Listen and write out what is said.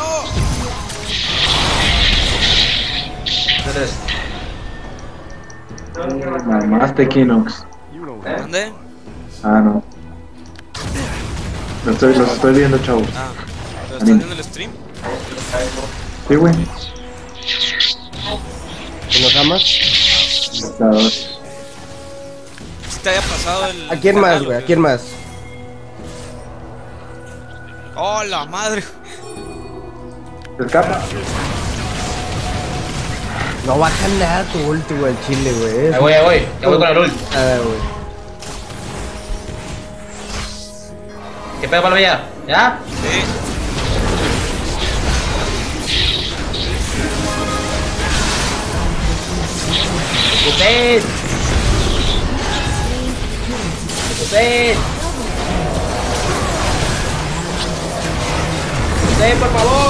no! Mamaste Kinox. ¿Dónde? Ah, no. Los estoy, los estoy viendo, chavos. Ah, ¿pero estás viendo el stream? Sí, güey. ¿En los amas? Claro. Si te había pasado el. ¿A quién más, güey? ¿o ¿A quién más? ¡Oh, la madre! Se escapa. No baja nada tu ulti, güey, al chile, güey. Ahí voy, ahí voy. Ya voy con el ult. Nada, güey. ¿Qué pedo, Palomilla? ¿Ya? Sí. ¡Usted! ¡Usted! ¡Usted, por favor!